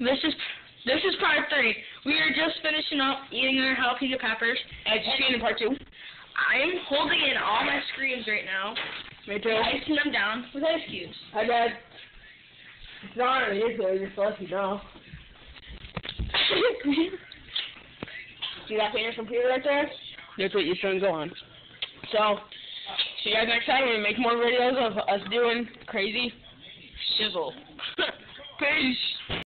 This is this is part three. We are just finishing up eating our jalapeno peppers. As you see in part two. I am holding in all my screams right now, Me too. icing them down with ice cubes. Hi, Dad. It's not on YouTube, just to let you now. See that painter's computer right there? That's what you're go on. So, see you guys next time when we make more videos of us doing crazy shizzle. Peace.